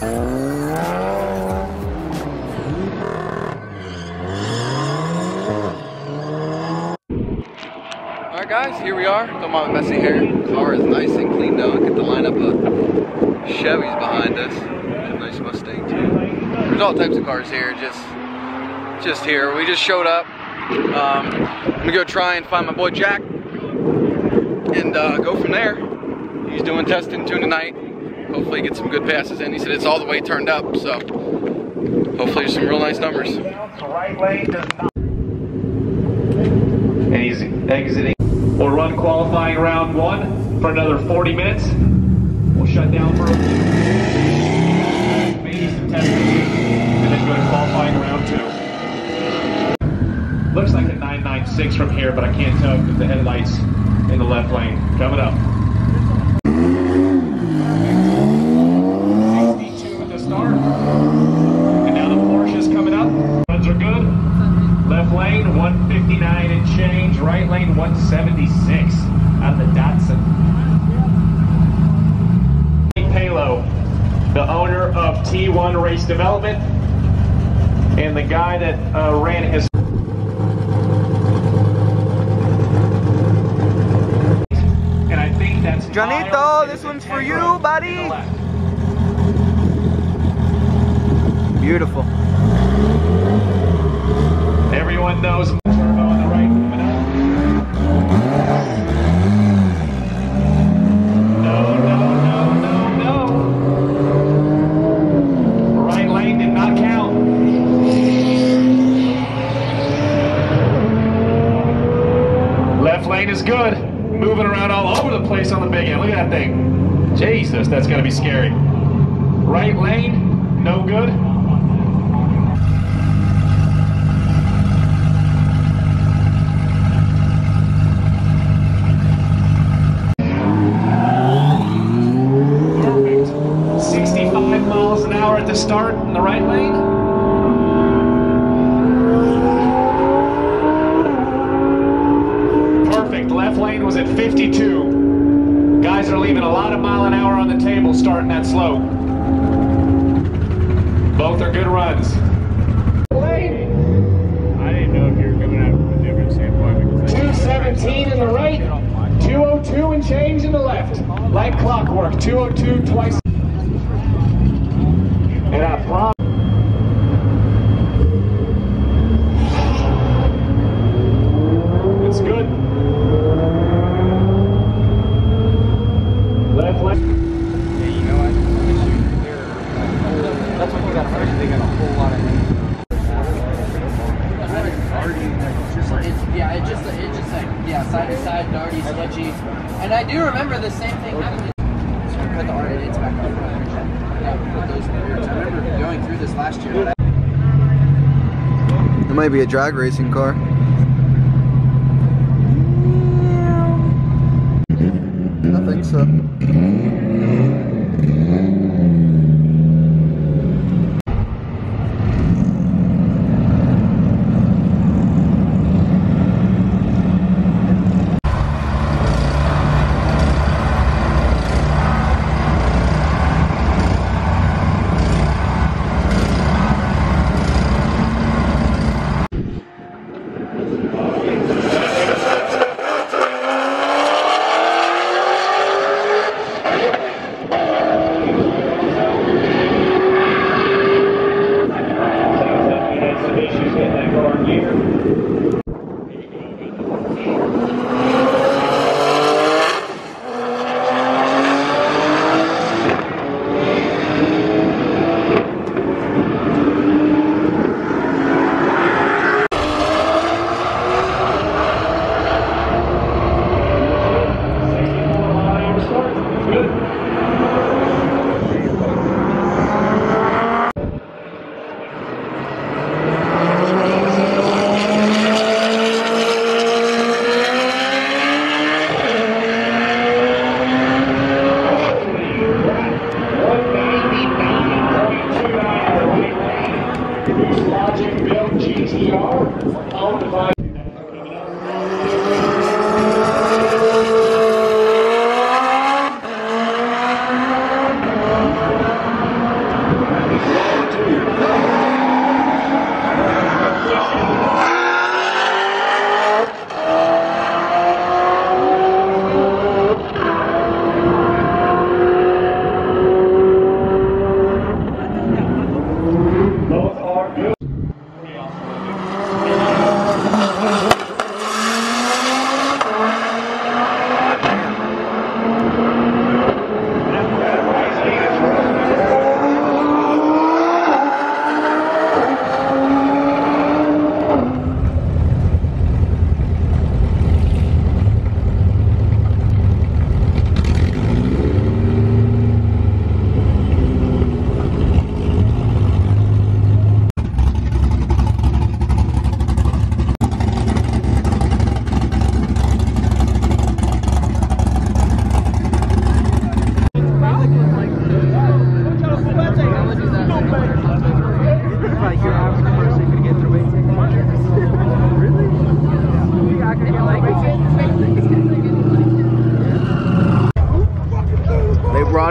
Alright guys, here we are. Got my messy hair. Car is nice and cleaned out. Get the lineup of Chevys behind us. Nice Mustang too. There's all types of cars here, just just here. We just showed up. Um, I'm gonna go try and find my boy Jack and uh, go from there. He's doing testing tune tonight. Hopefully get some good passes in. He said it's all the way turned up, so hopefully there's some real nice numbers. And he's exiting. We'll run qualifying round one for another 40 minutes. We'll shut down for a few. Maybe some testing. And then go to qualifying round two. Looks like a 996 from here, but I can't tell with the headlights in the left lane. Coming up. 62 at the start. And now the Porsche's coming up. Runs are good. Left lane, 159 and change. Right lane, 176 out of the Datsun. Palo, the owner of T1 Race Development, and the guy that uh, ran his. And I think that's Johnito, this one's for you, buddy. to the left. Beautiful. Everyone knows turbo on the right coming up. No, no, no, no, no. Right lane did not count. Left lane is good. Moving around all over the place on the big end. Look at that thing. Jesus, that's gonna be scary. Right lane, no good. Perfect. 65 miles an hour at the start in the right lane. Perfect. Left lane was at 52. Guys are leaving a lot of mile an hour on the table starting that slope. Both are good runs. I didn't know if you were coming out from a different standpoint. 217 in the right, 202 and change in the left. Like clockwork, 202 twice. And I promise. It's good. Left, left. That's what you got first. They got a whole lot of It's, yeah, it just it just like yeah, side to side, darty, sketchy. And I do remember the same thing happening. So we put the RD dates back up. Yeah, we put those in the rears. I remember going through this last year. It might be a drag racing car. I think so.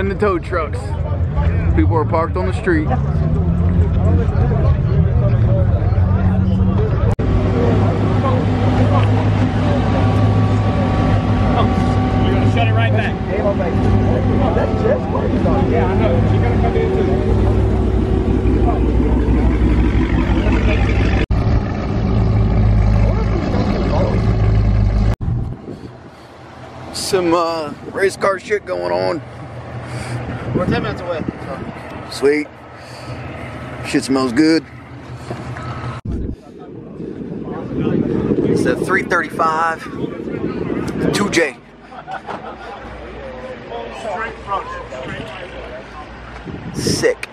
In the tow trucks. People are parked on the street. Some uh, race car shit going on. We're 10 minutes away. Sweet. Shit smells good. It's a 335 2J. Sick.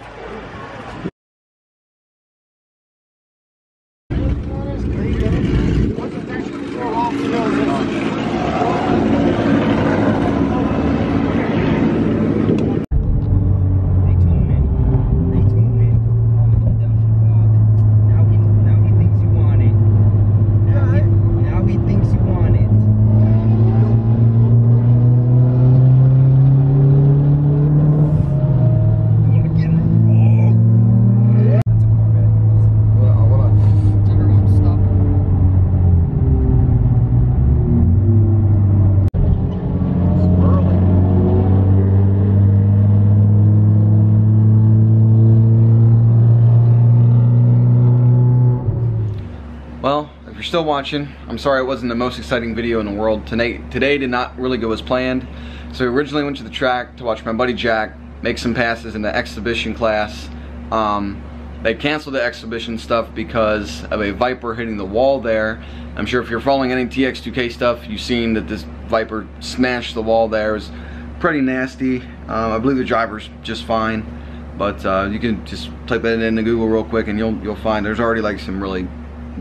Still watching, I'm sorry it wasn't the most exciting video in the world. Today, today did not really go as planned. So we originally went to the track to watch my buddy Jack make some passes in the exhibition class. Um, they canceled the exhibition stuff because of a Viper hitting the wall there. I'm sure if you're following any TX2K stuff, you've seen that this Viper smashed the wall there. It was pretty nasty. Um, I believe the driver's just fine. But uh, you can just type it into Google real quick and you'll you'll find there's already like some really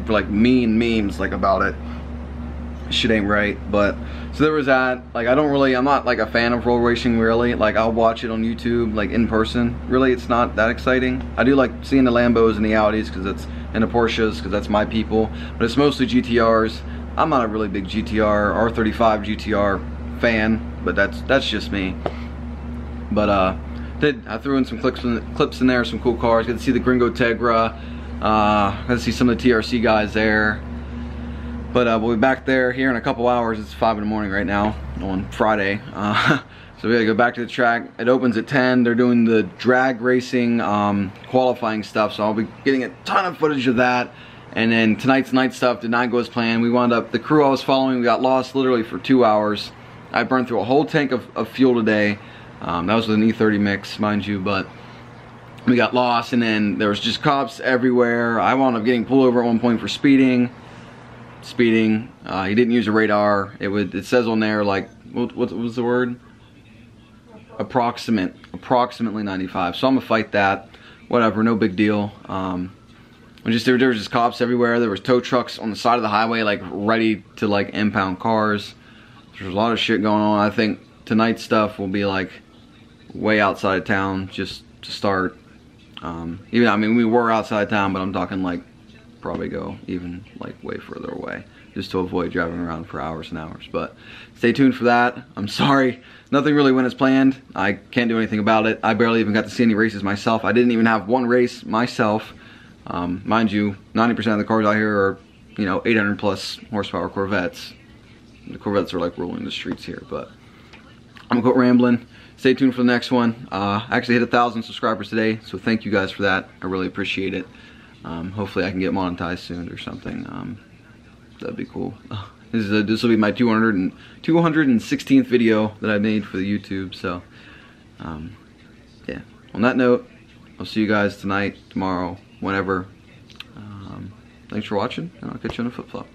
like mean memes like about it. Shit ain't right, but so there was that. Like I don't really, I'm not like a fan of roll racing really. Like I'll watch it on YouTube, like in person. Really, it's not that exciting. I do like seeing the Lambos and the Audis because it's and the Porsches because that's my people. But it's mostly GTRs. I'm not a really big GTR R35 GTR fan, but that's that's just me. But uh, did I threw in some clips in, clips in there, some cool cars. Got to see the Gringo Tegra. Uh, to see some of the TRC guys there. But uh, we'll be back there here in a couple hours. It's 5 in the morning right now on Friday. Uh, so we gotta go back to the track. It opens at 10. They're doing the drag racing um, qualifying stuff. So I'll be getting a ton of footage of that. And then tonight's night stuff did not go as planned. We wound up, the crew I was following, we got lost literally for two hours. I burned through a whole tank of, of fuel today. Um, that was with an E30 mix, mind you, but we got lost and then there was just cops everywhere. I wound up getting pulled over at one point for speeding. Speeding. Uh, he didn't use a radar. It would. It says on there like what, what was the word? Approximate. Approximately 95. So I'm gonna fight that. Whatever. No big deal. Um, just there, there was just cops everywhere. There was tow trucks on the side of the highway like ready to like impound cars. There's a lot of shit going on. I think tonight's stuff will be like way outside of town just to start. Um, even I mean we were outside town, but I'm talking like probably go even like way further away. just to avoid driving around for hours and hours. But stay tuned for that. I'm sorry, nothing really went as planned. I can't do anything about it. I barely even got to see any races myself. I didn't even have one race myself. Um, mind you, 90% of the cars out here are, you know, 800 plus horsepower Corvettes. The Corvettes are like ruling the streets here, but I'm gonna quit rambling. Stay tuned for the next one. Uh, I actually hit a thousand subscribers today, so thank you guys for that. I really appreciate it. Um, hopefully I can get monetized soon or something. Um, that'd be cool. This is a, this will be my 200 and 216th video that I made for the YouTube. So, um, yeah. On that note, I'll see you guys tonight, tomorrow, whenever. Um, thanks for watching, and I'll catch you on a flip flop.